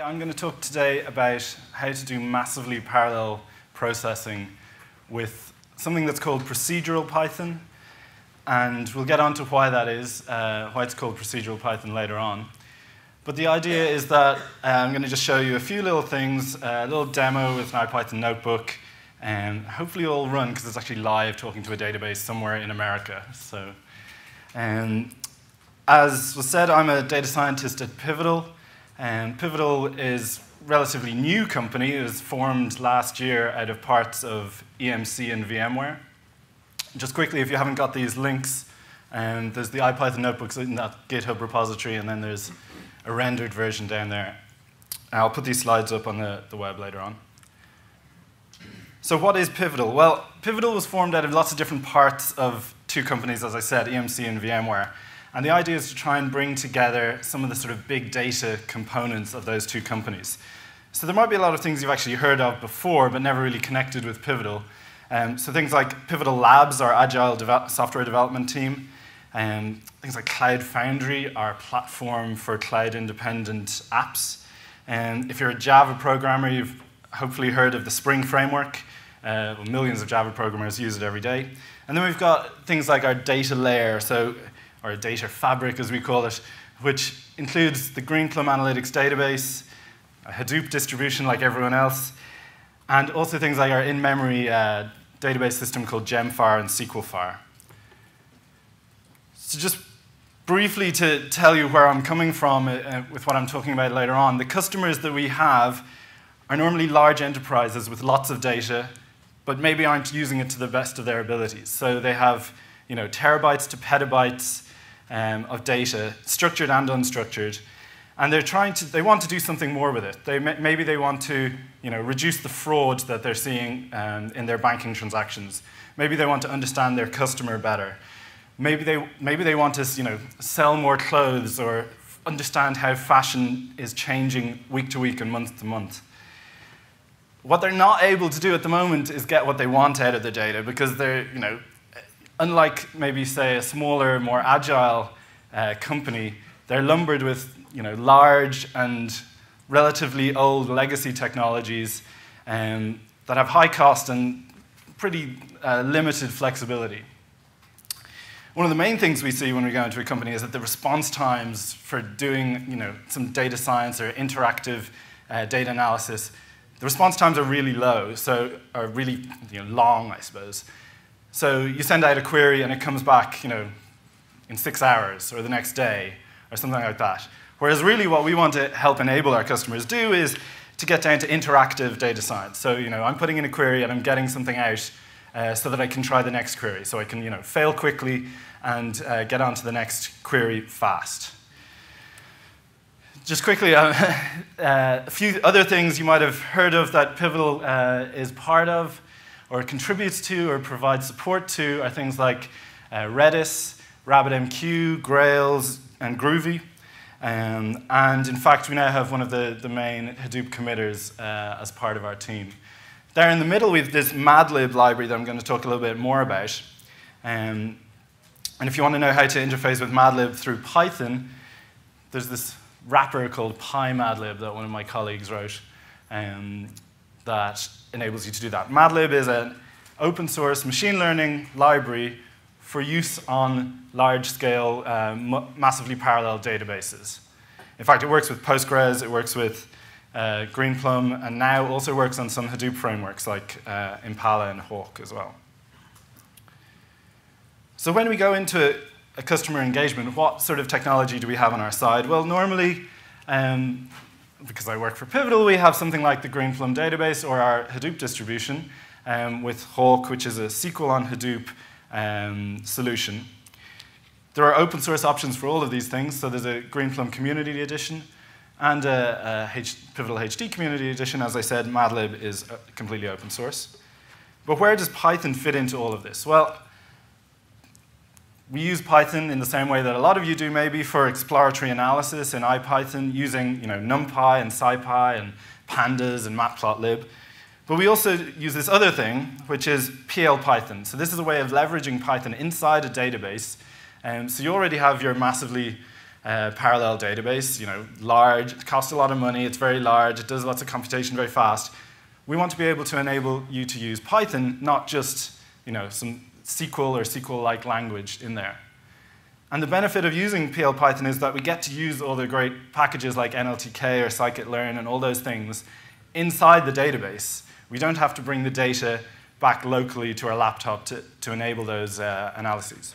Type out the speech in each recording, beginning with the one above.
Yeah, I'm going to talk today about how to do massively parallel processing with something that's called procedural Python. And we'll get on to why that is, uh, why it's called procedural Python later on. But the idea is that uh, I'm going to just show you a few little things, a little demo with an IPython notebook, and hopefully it'll run because it's actually live talking to a database somewhere in America. So, um, as was said, I'm a data scientist at Pivotal. And Pivotal is a relatively new company. It was formed last year out of parts of EMC and VMware. Just quickly, if you haven't got these links, um, there's the IPython notebooks in that GitHub repository, and then there's a rendered version down there. I'll put these slides up on the, the web later on. So what is Pivotal? Well, Pivotal was formed out of lots of different parts of two companies, as I said, EMC and VMware. And the idea is to try and bring together some of the sort of big data components of those two companies. So there might be a lot of things you've actually heard of before, but never really connected with Pivotal. Um, so things like Pivotal Labs, our agile software development team, um, things like Cloud Foundry, our platform for cloud-independent apps. And if you're a Java programmer, you've hopefully heard of the Spring Framework. Uh, well, millions of Java programmers use it every day. And then we've got things like our data layer. So or a data fabric as we call it, which includes the Greenplum Analytics database, a Hadoop distribution like everyone else, and also things like our in-memory uh, database system called Gemfire and SQLfire. So just briefly to tell you where I'm coming from uh, uh, with what I'm talking about later on, the customers that we have are normally large enterprises with lots of data, but maybe aren't using it to the best of their abilities. So they have you know, terabytes to petabytes um, of data, structured and unstructured, and they're trying to, they want to do something more with it. They, maybe they want to you know, reduce the fraud that they're seeing um, in their banking transactions. Maybe they want to understand their customer better. Maybe they, maybe they want to you know, sell more clothes or understand how fashion is changing week to week and month to month. What they're not able to do at the moment is get what they want out of the data because they're, you know, unlike maybe, say, a smaller, more agile uh, company, they're lumbered with you know, large and relatively old legacy technologies um, that have high cost and pretty uh, limited flexibility. One of the main things we see when we go into a company is that the response times for doing you know, some data science or interactive uh, data analysis, the response times are really low, so are really you know, long, I suppose. So you send out a query and it comes back, you know, in six hours or the next day or something like that. Whereas really what we want to help enable our customers do is to get down to interactive data science. So, you know, I'm putting in a query and I'm getting something out uh, so that I can try the next query. So I can, you know, fail quickly and uh, get on to the next query fast. Just quickly, uh, a few other things you might have heard of that Pivotal uh, is part of or contributes to or provides support to are things like uh, Redis, RabbitMQ, Grails, and Groovy. Um, and in fact, we now have one of the, the main Hadoop committers uh, as part of our team. There in the middle, we have this Madlib library that I'm going to talk a little bit more about. Um, and if you want to know how to interface with Madlib through Python, there's this wrapper called PyMadlib that one of my colleagues wrote. Um, that enables you to do that. Madlib is an open source machine learning library for use on large scale, um, massively parallel databases. In fact, it works with Postgres, it works with uh, Greenplum, and now also works on some Hadoop frameworks like uh, Impala and HAWQ as well. So when we go into a customer engagement, what sort of technology do we have on our side? Well, normally, um, because I work for Pivotal, we have something like the Greenplum database or our Hadoop distribution um, with HAWQ, which is a SQL on Hadoop um, solution. There are open source options for all of these things. So there's a Greenplum Community Edition and a, a H Pivotal HD Community Edition. As I said, Madlib is uh, completely open source. But where does Python fit into all of this? Well, we use Python in the same way that a lot of you do maybe for exploratory analysis in IPython using you know, NumPy and SciPy and pandas and matplotlib. But we also use this other thing, which is PL Python. So this is a way of leveraging Python inside a database. Um, so you already have your massively uh, parallel database, you know, large, it costs a lot of money, it's very large, it does lots of computation very fast. We want to be able to enable you to use Python, not just, you know, some SQL or SQL-like language in there. And the benefit of using PL Python is that we get to use all the great packages like NLTK or scikit-learn and all those things inside the database. We don't have to bring the data back locally to our laptop to, to enable those uh, analyses.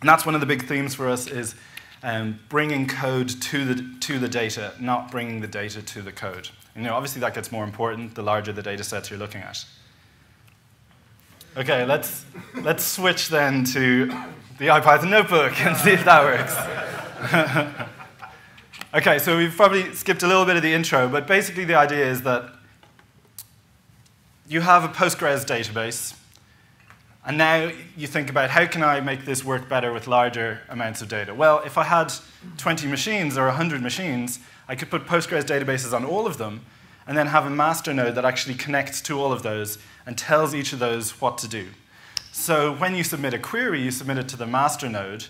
And that's one of the big themes for us is um, bringing code to the, to the data, not bringing the data to the code. You know, obviously that gets more important the larger the data sets you're looking at. Okay, let's, let's switch then to the IPython notebook and see if that works. okay, so we've probably skipped a little bit of the intro, but basically the idea is that you have a Postgres database, and now you think about how can I make this work better with larger amounts of data? Well, if I had 20 machines or 100 machines, I could put Postgres databases on all of them and then have a master node that actually connects to all of those and tells each of those what to do. So when you submit a query, you submit it to the master node.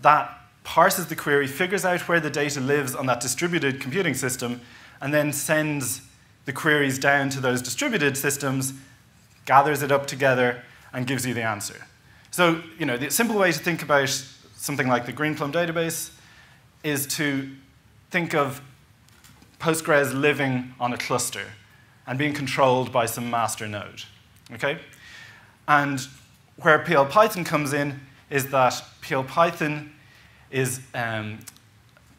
That parses the query, figures out where the data lives on that distributed computing system, and then sends the queries down to those distributed systems, gathers it up together, and gives you the answer. So, you know, the simple way to think about something like the Greenplum database is to think of Postgres living on a cluster and being controlled by some master node. Okay? And where PL Python comes in is that PL Python is um,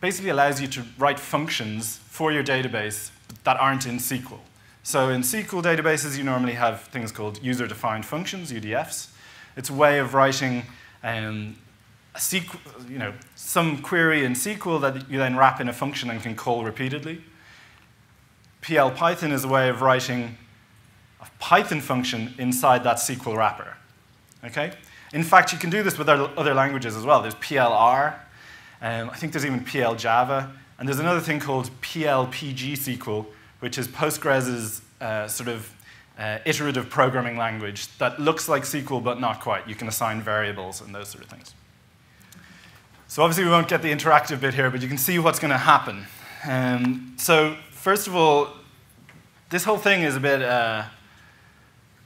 basically allows you to write functions for your database that aren't in SQL. So in SQL databases, you normally have things called user-defined functions, UDFs. It's a way of writing um, SQL, you know, some query in SQL that you then wrap in a function and can call repeatedly. PL Python is a way of writing a Python function inside that SQL wrapper. Okay? In fact, you can do this with other languages as well. There's PLR, um, I think there's even PL Java, and there's another thing called PLPG SQL, which is Postgres's uh, sort of uh, iterative programming language that looks like SQL but not quite. You can assign variables and those sort of things. So obviously we won't get the interactive bit here, but you can see what's going to happen. Um, so first of all, this whole thing is a bit, uh,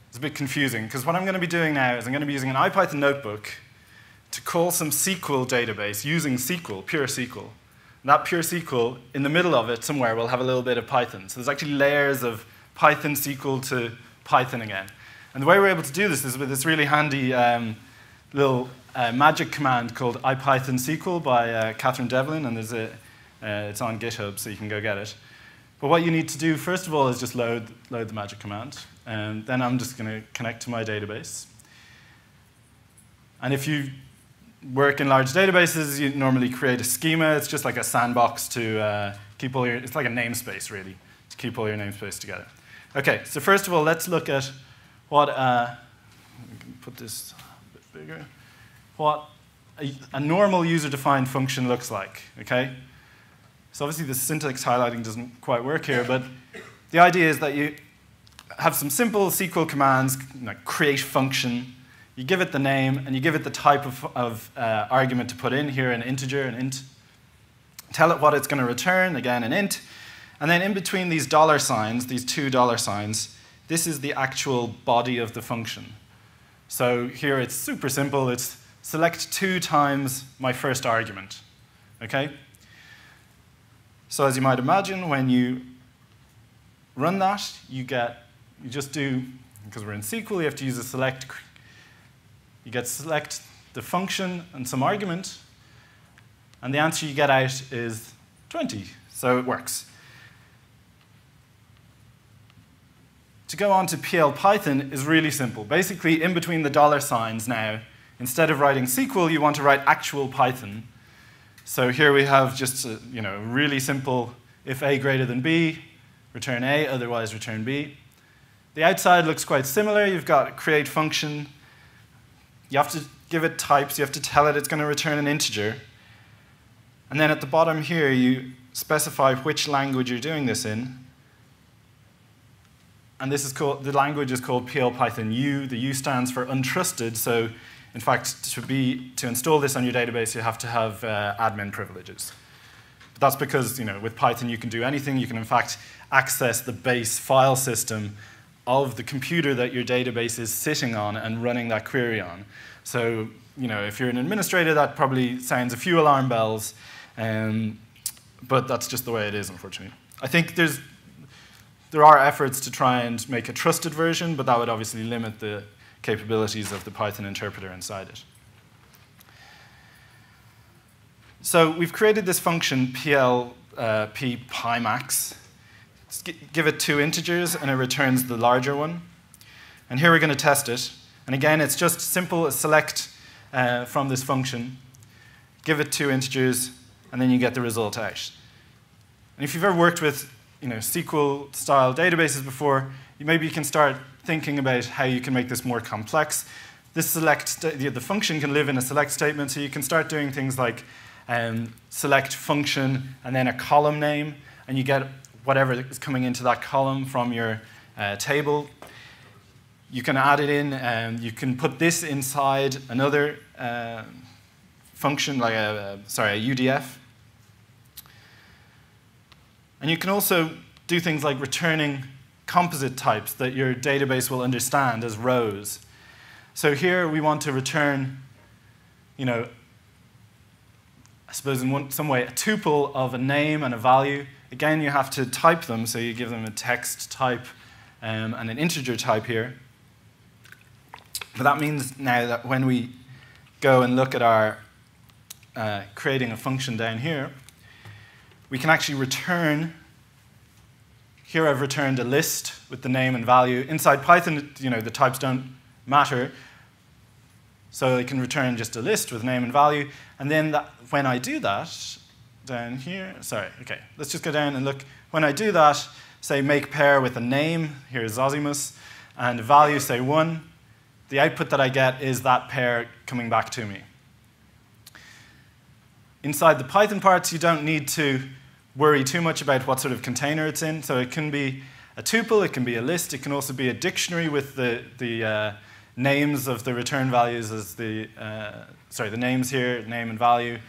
it's a bit confusing because what I'm going to be doing now is I'm going to be using an IPython notebook to call some SQL database using SQL, pure SQL that pure SQL, in the middle of it somewhere, will have a little bit of Python. So there's actually layers of Python SQL to Python again. And the way we're able to do this is with this really handy um, little uh, magic command called IPython SQL by uh, Catherine Devlin, and there's a, uh, it's on GitHub, so you can go get it. But what you need to do, first of all, is just load, load the magic command. And then I'm just going to connect to my database. And if you work in large databases, you normally create a schema. It's just like a sandbox to uh, keep all your, it's like a namespace really, to keep all your namespace together. Okay, so first of all, let's look at what, uh, put this a bit bigger, what a, a normal user-defined function looks like, okay? So obviously the syntax highlighting doesn't quite work here, but the idea is that you have some simple SQL commands, like create function, you give it the name, and you give it the type of, of uh, argument to put in here, an integer, an int. Tell it what it's going to return, again, an int. And then in between these dollar signs, these two dollar signs, this is the actual body of the function. So here it's super simple. It's select two times my first argument. Okay? So as you might imagine, when you run that, you get, you just do, because we're in SQL, you have to use a select you get select the function and some argument, and the answer you get out is 20. So it works. To go on to PL Python is really simple. Basically, in between the dollar signs now, instead of writing SQL, you want to write actual Python. So here we have just a you know, really simple if A greater than B, return A, otherwise return B. The outside looks quite similar. You've got create function, you have to give it types, you have to tell it it's going to return an integer. And then at the bottom here, you specify which language you're doing this in. And this is called, the language is called PL Python U. The U stands for untrusted, so In fact, to, be, to install this on your database, you have to have uh, admin privileges. But that's because you know, with Python you can do anything. You can in fact access the base file system of the computer that your database is sitting on and running that query on. So you know, if you're an administrator, that probably sounds a few alarm bells, um, but that's just the way it is, unfortunately. I think there's, there are efforts to try and make a trusted version, but that would obviously limit the capabilities of the Python interpreter inside it. So we've created this function plp uh, pymax. Give it two integers, and it returns the larger one. And here we're going to test it. And again, it's just simple select uh, from this function, give it two integers, and then you get the result out. And if you've ever worked with you know, SQL-style databases before, you maybe you can start thinking about how you can make this more complex. This select, the, the function can live in a select statement, so you can start doing things like um, select function and then a column name, and you get whatever is coming into that column from your uh, table. You can add it in, and you can put this inside another uh, function, like a, a, sorry, a UDF. And you can also do things like returning composite types that your database will understand as rows. So here we want to return, you know, I suppose in one, some way, a tuple of a name and a value. Again, you have to type them, so you give them a text type um, and an integer type here. But that means now that when we go and look at our uh, creating a function down here, we can actually return, here I've returned a list with the name and value. Inside Python, you know, the types don't matter, so I can return just a list with name and value. And then that, when I do that, down here, sorry, okay, let's just go down and look. When I do that, say make pair with a name, here's Zosimus, and value, say one, the output that I get is that pair coming back to me. Inside the Python parts, you don't need to worry too much about what sort of container it's in. So it can be a tuple, it can be a list, it can also be a dictionary with the, the uh, names of the return values as the, uh, sorry, the names here, name and value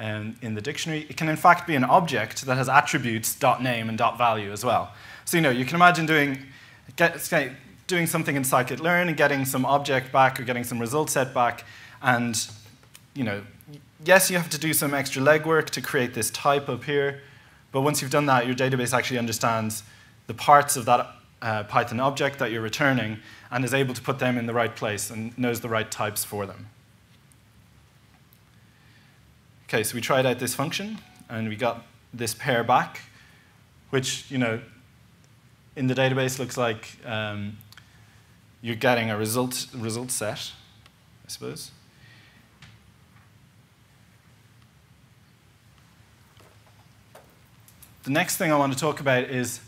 um, in the dictionary. It can in fact be an object that has attributes dot .name and dot .value as well. So you know, you can imagine doing, get, doing something in scikit-learn and getting some object back or getting some result set back. And you know, yes, you have to do some extra legwork to create this type up here. But once you've done that, your database actually understands the parts of that uh, Python object that you're returning and is able to put them in the right place and knows the right types for them. Okay, so we tried out this function and we got this pair back, which, you know, in the database looks like um, you're getting a result, result set, I suppose. The next thing I want to talk about is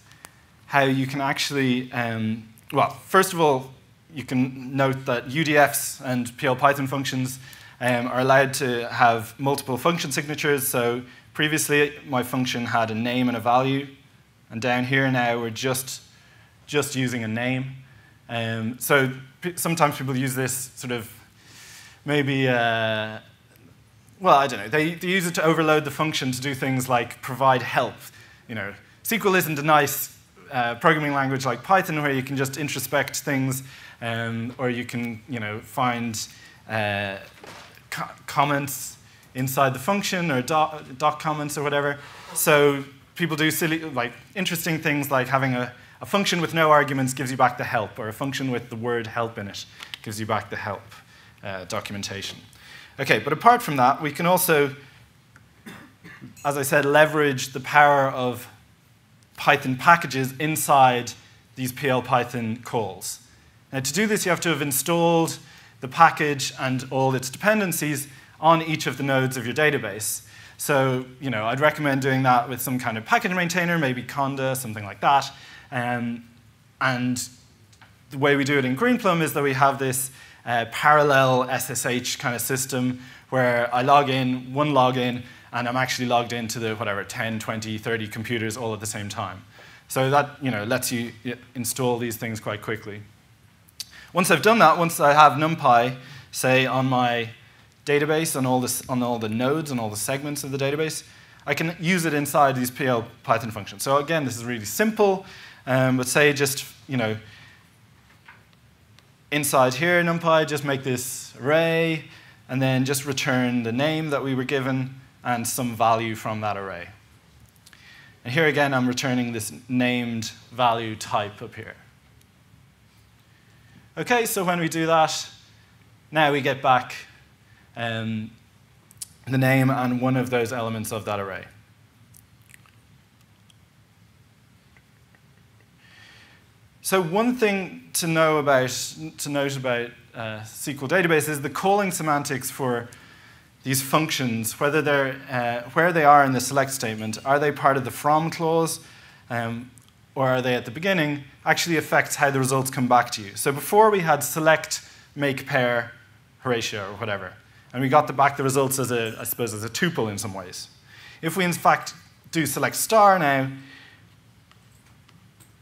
how you can actually, um, well, first of all, you can note that UDFs and PL Python functions um, are allowed to have multiple function signatures. So previously, my function had a name and a value. And down here now, we're just, just using a name. Um, so sometimes people use this sort of maybe, uh, well, I don't know. They, they use it to overload the function to do things like provide help. You know, SQL isn't a nice uh, programming language like Python where you can just introspect things um, or you can, you know, find uh, co comments inside the function or doc, doc comments or whatever. So people do silly, like interesting things like having a a function with no arguments gives you back the help, or a function with the word help in it gives you back the help uh, documentation. Okay, but apart from that, we can also, as I said, leverage the power of Python packages inside these PL Python calls. Now, to do this, you have to have installed the package and all its dependencies on each of the nodes of your database. So, you know, I'd recommend doing that with some kind of package maintainer, maybe Conda, something like that. Um, and the way we do it in Greenplum is that we have this uh, parallel SSH kind of system where I log in, one login, and I'm actually logged into the whatever 10, 20, 30 computers all at the same time. So that you know lets you install these things quite quickly. Once I've done that, once I have NumPy say, on my database, on all, this, on all the nodes and all the segments of the database, I can use it inside these PL Python functions. So again, this is really simple, um, but say just, you know, inside here, NumPy, just make this array, and then just return the name that we were given and some value from that array. And here again, I'm returning this named value type up here. Okay, so when we do that, now we get back um, the name and one of those elements of that array. So one thing to know about, to note about uh, SQL databases, the calling semantics for these functions, whether they're, uh, where they are in the select statement, are they part of the from clause, um, or are they at the beginning, actually affects how the results come back to you. So before we had select, make pair, Horatio, or whatever, and we got the back the results as a, I suppose, as a tuple in some ways. If we in fact do select star now,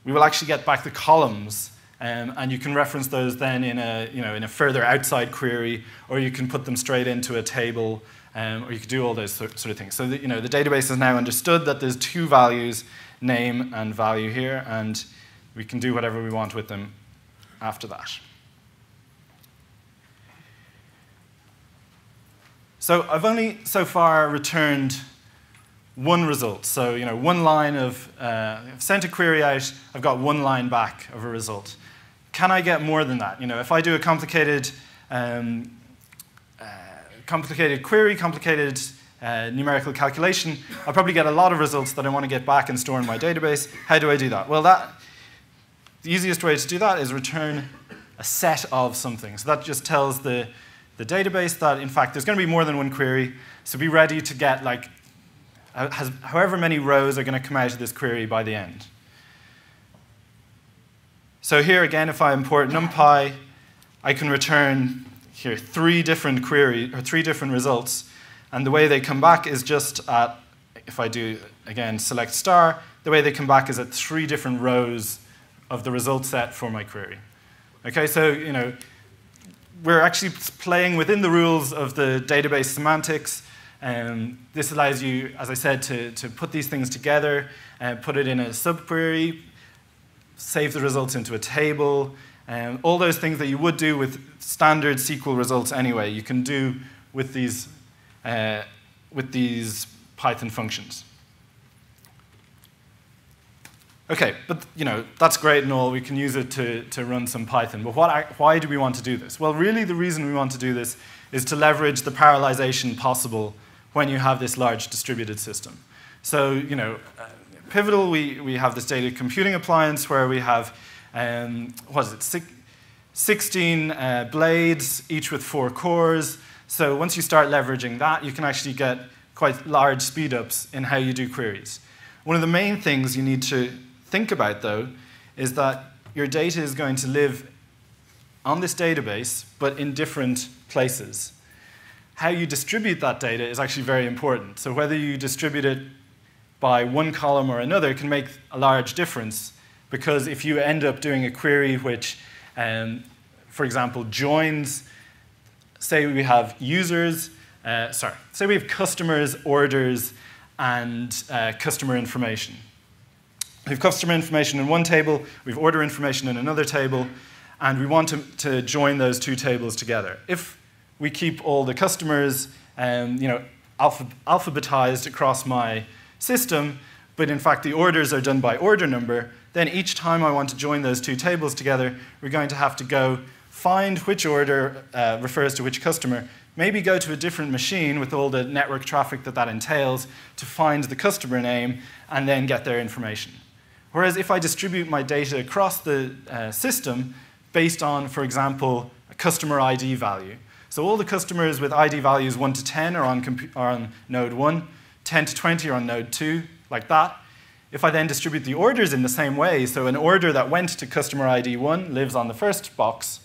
we will actually get back the columns um, and you can reference those then in a, you know, in a further outside query, or you can put them straight into a table, um, or you could do all those sort of things. So you know, the database has now understood that there's two values, name and value here, and we can do whatever we want with them after that. So I've only so far returned one result. So you know, one line of, uh, I've sent a query out, I've got one line back of a result. Can I get more than that? You know, if I do a complicated, um, uh, complicated query, complicated uh, numerical calculation, I'll probably get a lot of results that I want to get back and store in my database. How do I do that? Well, that, the easiest way to do that is return a set of something. So that just tells the, the database that, in fact, there's going to be more than one query. So be ready to get like, has, however many rows are going to come out of this query by the end. So here again, if I import NumPy, I can return here three different query or three different results. And the way they come back is just at, if I do, again, select star, the way they come back is at three different rows of the result set for my query. Okay, so, you know, we're actually playing within the rules of the database semantics. Um, this allows you, as I said, to, to put these things together, and put it in a subquery, save the results into a table, and all those things that you would do with standard SQL results anyway, you can do with these, uh, with these Python functions. Okay, but you know, that's great and all, we can use it to, to run some Python, but what, why do we want to do this? Well, really the reason we want to do this is to leverage the parallelization possible when you have this large distributed system. So, you know, Pivotal, we, we have this data computing appliance where we have, um, what is it, six, 16 uh, blades, each with four cores. So once you start leveraging that, you can actually get quite large speedups in how you do queries. One of the main things you need to think about, though, is that your data is going to live on this database, but in different places. How you distribute that data is actually very important. So whether you distribute it by one column or another can make a large difference because if you end up doing a query which, um, for example, joins, say we have users, uh, sorry, say we have customers, orders, and uh, customer information. We have customer information in one table, we have order information in another table, and we want to, to join those two tables together. If we keep all the customers um, you know, alpha alphabetized across my system, but in fact the orders are done by order number, then each time I want to join those two tables together, we're going to have to go find which order uh, refers to which customer, maybe go to a different machine with all the network traffic that that entails to find the customer name and then get their information. Whereas if I distribute my data across the uh, system based on, for example, a customer ID value, so all the customers with ID values 1 to 10 are on, are on node 1, 10 to 20 are on node 2, like that. If I then distribute the orders in the same way, so an order that went to customer ID 1 lives on the first box,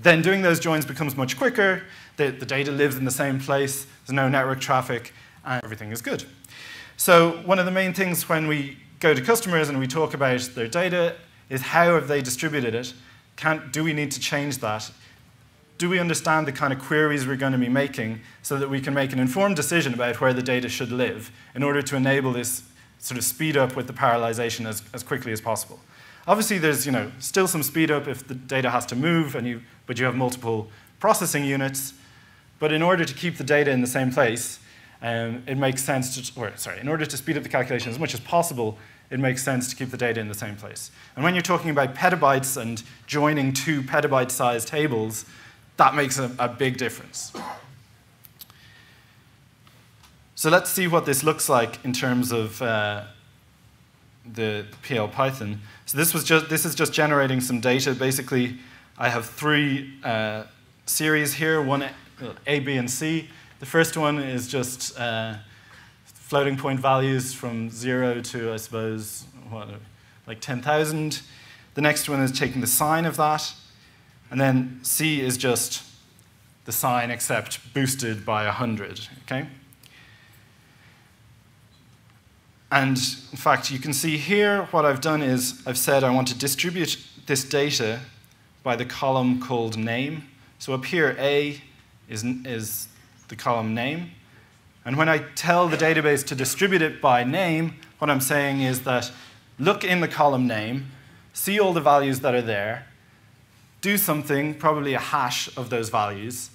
then doing those joins becomes much quicker, the, the data lives in the same place, there's no network traffic, and everything is good. So one of the main things when we go to customers and we talk about their data is how have they distributed it? Can, do we need to change that? Do we understand the kind of queries we're going to be making so that we can make an informed decision about where the data should live in order to enable this sort of speed up with the parallelization as, as quickly as possible. Obviously, there's you know, still some speed up if the data has to move, and you, but you have multiple processing units. But in order to keep the data in the same place, um, it makes sense to, or sorry, in order to speed up the calculation as much as possible, it makes sense to keep the data in the same place. And when you're talking about petabytes and joining two petabyte sized tables, that makes a, a big difference. So let's see what this looks like in terms of uh, the PL Python. So this, was just, this is just generating some data. Basically, I have three uh, series here, one A, B, and C. The first one is just uh, floating point values from zero to, I suppose, what, like 10,000. The next one is taking the sine of that. And then C is just the sine except boosted by 100, okay? And in fact, you can see here what I've done is I've said I want to distribute this data by the column called name. So up here, A is, is the column name. And when I tell the database to distribute it by name, what I'm saying is that look in the column name, see all the values that are there, do something, probably a hash of those values,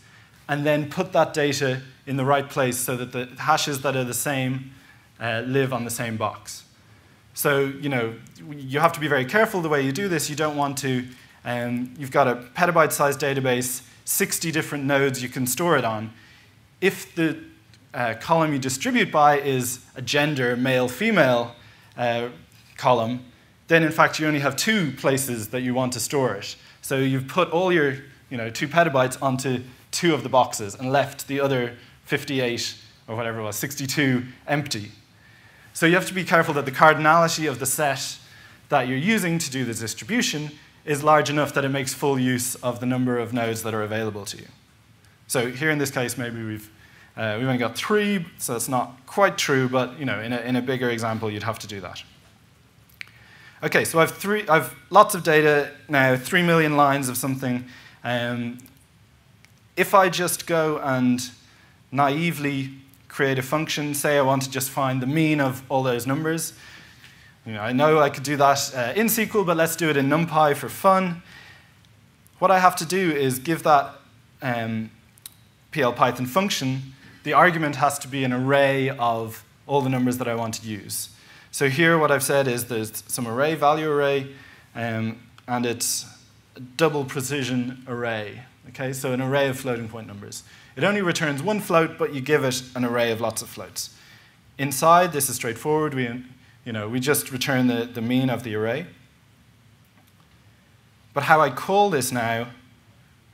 and then put that data in the right place so that the hashes that are the same uh, live on the same box. So, you know, you have to be very careful the way you do this. You don't want to, um, you've got a petabyte sized database, 60 different nodes you can store it on. If the uh, column you distribute by is a gender, male, female uh, column, then in fact you only have two places that you want to store it. So you've put all your you know, two petabytes onto two of the boxes and left the other 58 or whatever it was, 62 empty. So you have to be careful that the cardinality of the set that you're using to do the distribution is large enough that it makes full use of the number of nodes that are available to you. So here in this case, maybe we've uh, we've only got three, so it's not quite true, but you know, in a, in a bigger example, you'd have to do that. Okay, so I've, three, I've lots of data now, three million lines of something. Um, if I just go and naively create a function, say I want to just find the mean of all those numbers, you know, I know I could do that uh, in SQL, but let's do it in NumPy for fun. What I have to do is give that um, PL Python function the argument has to be an array of all the numbers that I want to use. So here what I've said is there's some array, value array, um, and it's a double precision array. Okay, so an array of floating point numbers. It only returns one float, but you give it an array of lots of floats. Inside, this is straightforward. We, you know, we just return the, the mean of the array. But how I call this now,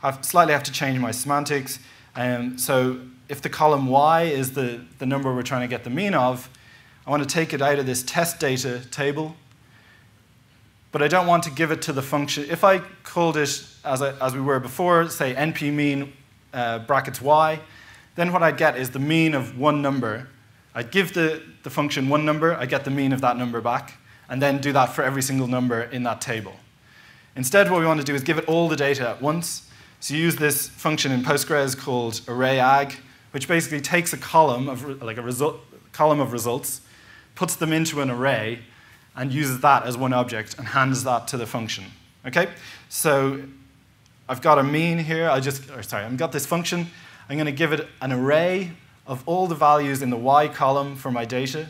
I slightly have to change my semantics. Um, so if the column y is the, the number we're trying to get the mean of, I want to take it out of this test data table, but I don't want to give it to the function. If I called it, as, I, as we were before, say np mean uh, brackets y, then what I'd get is the mean of one number. I'd give the, the function one number, I get the mean of that number back, and then do that for every single number in that table. Instead, what we want to do is give it all the data at once. So you use this function in Postgres called array_agg, which basically takes a column of like a result, column of results, puts them into an array, and uses that as one object and hands that to the function. Okay, so I've got a mean here. I just, or sorry, I've got this function. I'm going to give it an array of all the values in the y column for my data,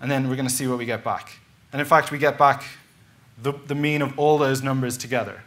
and then we're going to see what we get back. And in fact, we get back the, the mean of all those numbers together.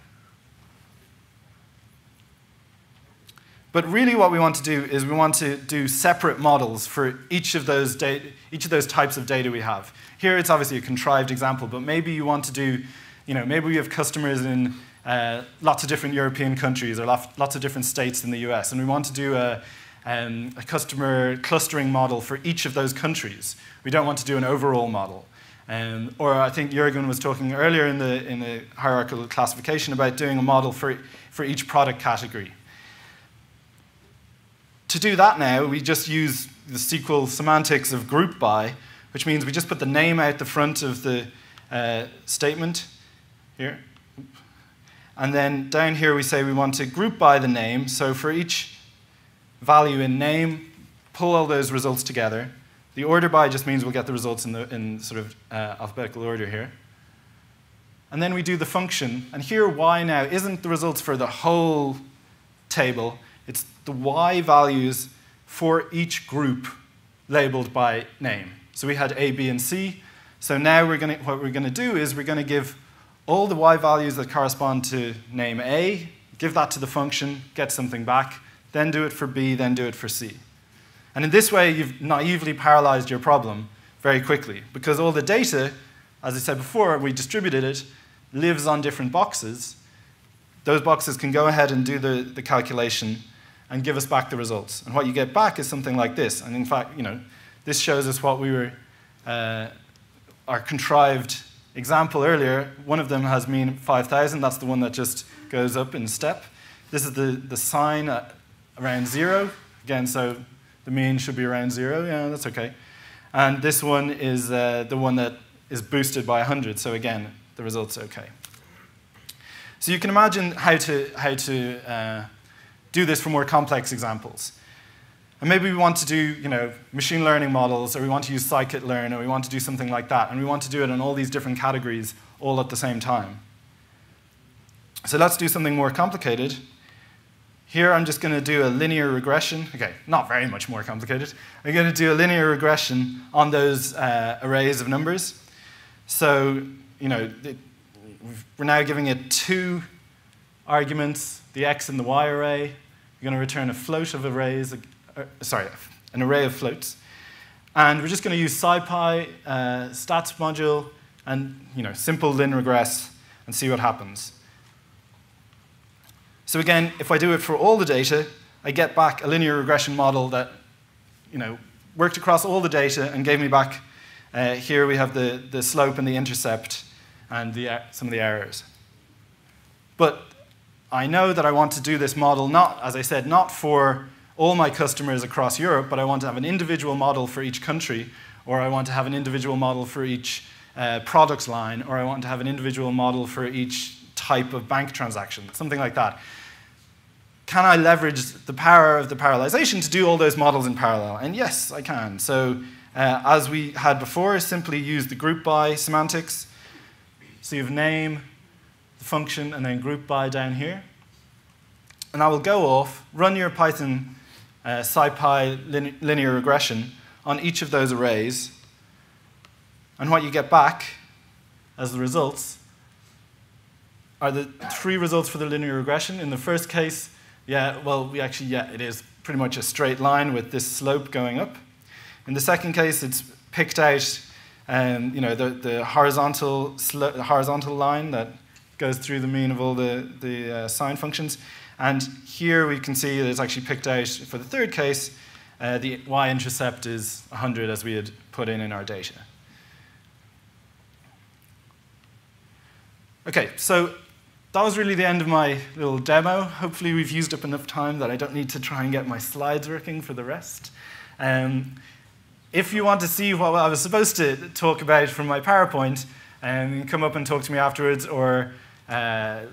But really what we want to do is we want to do separate models for each of those, data, each of those types of data we have. Here it's obviously a contrived example, but maybe you want to do, you know, maybe we have customers in uh, lots of different European countries or lots of different states in the US, and we want to do a, um, a customer clustering model for each of those countries. We don't want to do an overall model. Um, or I think Jürgen was talking earlier in the, in the hierarchical classification about doing a model for, for each product category. To do that now, we just use the SQL semantics of group by, which means we just put the name out the front of the uh, statement here. And then down here we say we want to group by the name. So for each value in name, pull all those results together. The order by just means we'll get the results in, the, in sort of uh, alphabetical order here. And then we do the function. And here y now isn't the results for the whole table. It's the y values for each group labeled by name. So we had A, B, and C. So now we're gonna, what we're going to do is we're going to give all the y values that correspond to name A, give that to the function, get something back, then do it for B, then do it for C. And in this way, you've naively parallelized your problem very quickly because all the data, as I said before, we distributed it, lives on different boxes. Those boxes can go ahead and do the, the calculation and give us back the results. And what you get back is something like this. And in fact, you know, this shows us what we were, uh, our contrived example earlier. One of them has mean 5,000. That's the one that just goes up in step. This is the, the sine around zero. Again, so the mean should be around zero. Yeah, that's okay. And this one is uh, the one that is boosted by 100. So again, the result's okay. So you can imagine how to, how to uh, do this for more complex examples. And maybe we want to do you know, machine learning models, or we want to use scikit-learn, or we want to do something like that. And we want to do it in all these different categories all at the same time. So let's do something more complicated. Here I'm just going to do a linear regression. Okay, not very much more complicated. I'm going to do a linear regression on those uh, arrays of numbers. So, you know, it, we're now giving it two arguments, the x and the y array. You're going to return a float of arrays, uh, sorry, an array of floats. And we're just going to use SciPy, uh, stats module, and you know, simple lin regress, and see what happens. So again, if I do it for all the data, I get back a linear regression model that you know, worked across all the data and gave me back, uh, here we have the, the slope and the intercept and the, some of the errors. But I know that I want to do this model not, as I said, not for all my customers across Europe, but I want to have an individual model for each country, or I want to have an individual model for each uh, product line, or I want to have an individual model for each type of bank transaction, something like that. Can I leverage the power of the parallelization to do all those models in parallel? And yes, I can. So uh, as we had before, simply use the group by semantics. So you have name, the function, and then group by down here. And I will go off, run your Python uh, SciPy lin linear regression on each of those arrays. And what you get back as the results are the three results for the linear regression. In the first case, yeah, well, we actually, yeah, it is pretty much a straight line with this slope going up. In the second case, it's picked out um, you know, the, the horizontal, horizontal line that goes through the mean of all the, the uh, sine functions. And here we can see that it's actually picked out for the third case, uh, the y-intercept is 100 as we had put in in our data. Okay, so that was really the end of my little demo. Hopefully we've used up enough time that I don't need to try and get my slides working for the rest. Um, if you want to see what I was supposed to talk about from my PowerPoint, um, come up and talk to me afterwards or uh,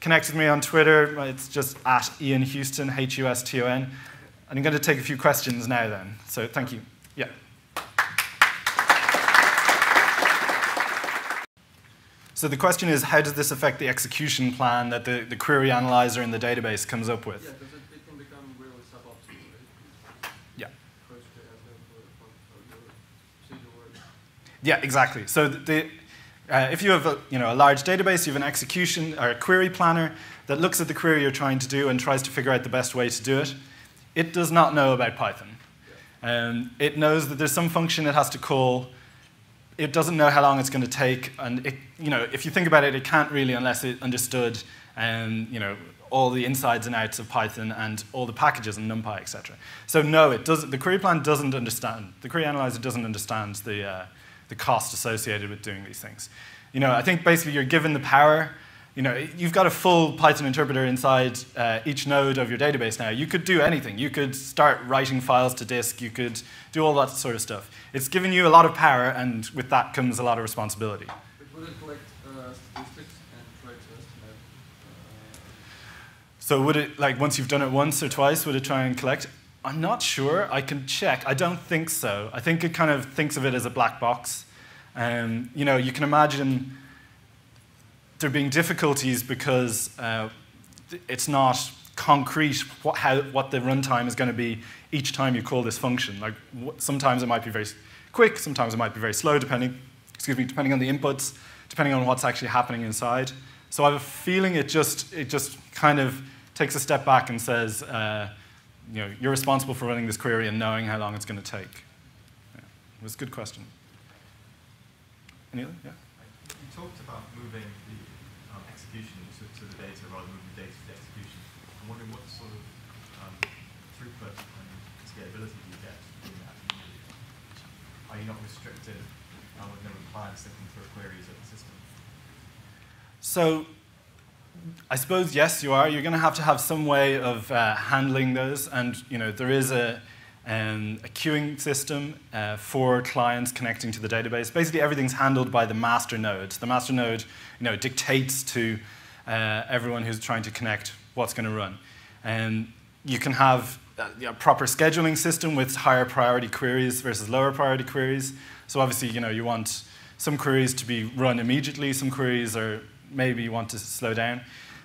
connect with me on Twitter. It's just at Ian Huston, H-U-S-T-O-N. And I'm going to take a few questions now then. So thank you. Yeah. So the question is, how does this affect the execution plan that the, the query analyzer in the database comes up with? Yeah, Yeah, exactly. So the, uh, if you have a, you know, a large database, you have an execution or a query planner that looks at the query you're trying to do and tries to figure out the best way to do it. It does not know about Python. Um, it knows that there's some function it has to call. It doesn't know how long it's going to take. And it, you know, if you think about it, it can't really unless it understood um, you know, all the insides and outs of Python and all the packages and NumPy, etc. So no, it doesn't, the query plan doesn't understand. The query analyzer doesn't understand the, uh, the cost associated with doing these things. You know, I think basically you're given the power. You know, you've got a full Python interpreter inside uh, each node of your database now. You could do anything. You could start writing files to disk. You could do all that sort of stuff. It's given you a lot of power, and with that comes a lot of responsibility. But would it collect uh, statistics and try to estimate uh, So would it, like once you've done it once or twice, would it try and collect? I'm not sure. I can check. I don't think so. I think it kind of thinks of it as a black box. Um, you know, you can imagine there being difficulties because uh, it's not concrete what, how, what the runtime is going to be each time you call this function. Like sometimes it might be very quick, sometimes it might be very slow, depending, excuse me, depending on the inputs, depending on what's actually happening inside. So I have a feeling it just, it just kind of takes a step back and says, uh, you know, you're responsible for running this query and knowing how long it's going to take. Yeah. It was a good question. Any other? Yeah. You talked about moving the um, execution to, to, the data rather than moving the data to the execution. I'm wondering what sort of um, throughput and scalability you get from that? Are you not restricted um, with number of clients that can throw queries at the system? So I suppose yes, you are. You're going to have to have some way of uh, handling those, and you know there is a, um, a queuing system uh, for clients connecting to the database. Basically, everything's handled by the master node. The master node, you know, dictates to uh, everyone who's trying to connect what's going to run, and you can have a, a proper scheduling system with higher priority queries versus lower priority queries. So obviously, you know, you want some queries to be run immediately. Some queries are maybe you want to slow down.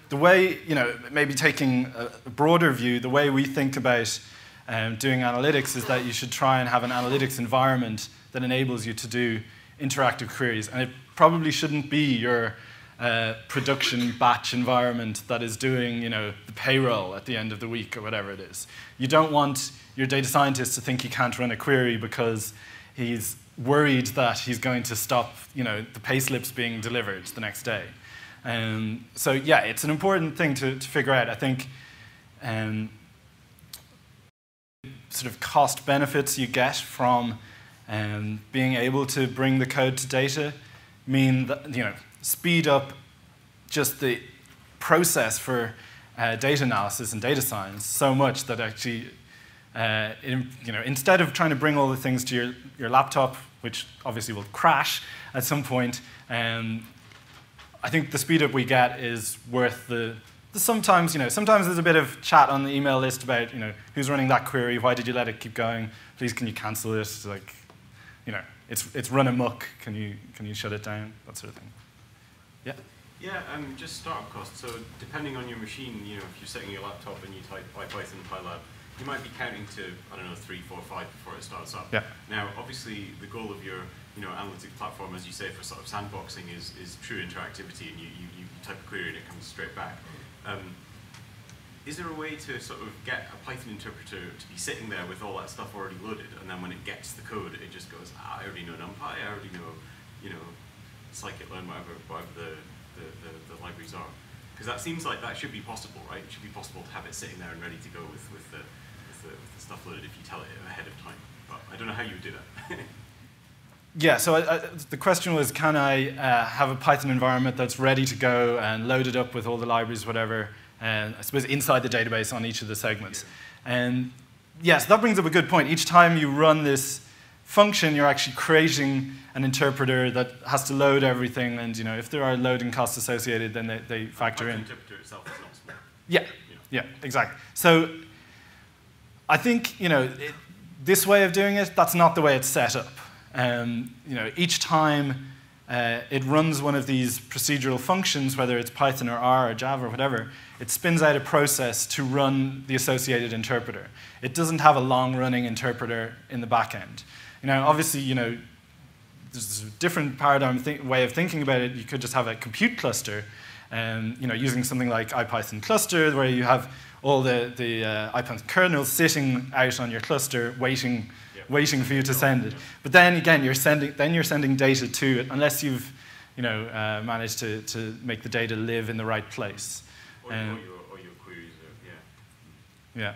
The way, you know, maybe taking a broader view, the way we think about um, doing analytics is that you should try and have an analytics environment that enables you to do interactive queries. And it probably shouldn't be your uh, production batch environment that is doing, you know, the payroll at the end of the week or whatever it is. You don't want your data scientist to think he can't run a query because he's worried that he's going to stop, you know, the pay slips being delivered the next day. Um, so yeah, it's an important thing to, to figure out. I think um, sort of cost benefits you get from um, being able to bring the code to data mean that you know speed up just the process for uh, data analysis and data science so much that actually uh, in, you know instead of trying to bring all the things to your, your laptop which obviously will crash at some point um, I think the speed up we get is worth the, the, sometimes, you know, sometimes there's a bit of chat on the email list about, you know, who's running that query, why did you let it keep going, please can you cancel this, like, you know, it's, it's run amok, can you, can you shut it down, that sort of thing. Yeah? Yeah, um, just startup costs. So depending on your machine, you know, if you're setting your laptop and you type IPython PyLab, you might be counting to, I don't know, three, four, five before it starts up. Yeah. Now, obviously, the goal of your you know, analytic platform, as you say, for sort of sandboxing is, is true interactivity, and you, you, you type a query and it comes straight back. Um, is there a way to sort of get a Python interpreter to be sitting there with all that stuff already loaded, and then when it gets the code, it just goes, ah, I already know NumPy, I already know, you know, scikit-learn, whatever, whatever the, the, the, the libraries are. Because that seems like that should be possible, right? It should be possible to have it sitting there and ready to go with, with, the, with, the, with the stuff loaded if you tell it ahead of time. But I don't know how you would do that. Yeah, so I, I, the question was, can I uh, have a Python environment that's ready to go and loaded up with all the libraries, whatever, and I suppose inside the database on each of the segments. And yes, that brings up a good point. Each time you run this function, you're actually creating an interpreter that has to load everything, and you know, if there are loading costs associated, then they, they factor in. interpreter itself is not small. Yeah, yeah, exactly. So I think, you know, it, this way of doing it, that's not the way it's set up. Um, you know, each time uh, it runs one of these procedural functions, whether it's Python or R or Java or whatever, it spins out a process to run the associated interpreter. It doesn't have a long-running interpreter in the back end. You know, obviously, you know, there's a different paradigm way of thinking about it. You could just have a compute cluster, um, you know, using something like IPython cluster, where you have all the, the uh, IPython kernels sitting out on your cluster, waiting waiting for you to send it. But then again, you're sending, then you're sending data to it unless you've you know, uh, managed to, to make the data live in the right place. Or, um, or, your, or your, queries, are, yeah.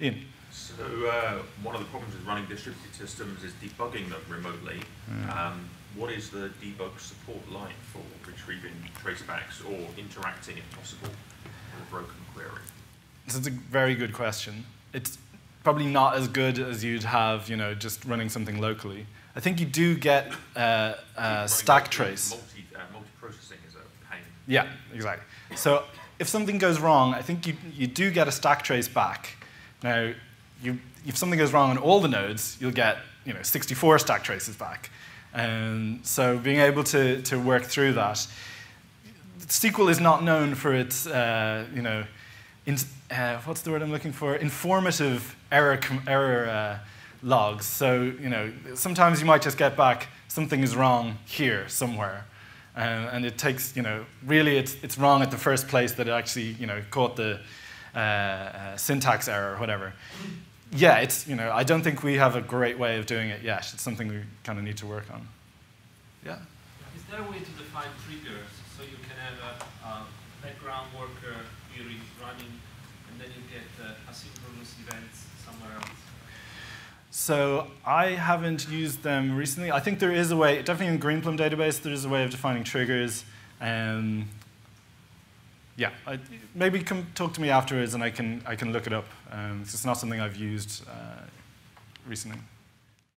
Yeah. Ian? So uh, one of the problems with running distributed systems is debugging them remotely. Mm. Um, what is the debug support like for retrieving tracebacks or interacting, if possible, with a broken query? This is a very good question. It's probably not as good as you'd have, you know, just running something locally. I think you do get uh, uh, stack trace. Multi, uh, multi-processing is a pain. Yeah, exactly. So if something goes wrong, I think you, you do get a stack trace back. Now, you, if something goes wrong on all the nodes, you'll get you know, 64 stack traces back. And so being able to, to work through that. SQL is not known for its, uh, you know, in, uh, what's the word I'm looking for? Informative error, error uh, logs. So, you know, sometimes you might just get back something is wrong here somewhere. Um, and it takes, you know, really it's, it's wrong at the first place that it actually, you know, caught the uh, uh, syntax error or whatever. Yeah, it's, you know, I don't think we have a great way of doing it yet. It's something we kind of need to work on. Yeah? Is there a way to define triggers so you can have a background worker query running and then you get uh, asynchronous events somewhere else? So I haven't used them recently. I think there is a way, definitely in Greenplum database, there is a way of defining triggers. Um, yeah, I, maybe come talk to me afterwards and I can, I can look it up. Um, it's not something I've used uh, recently.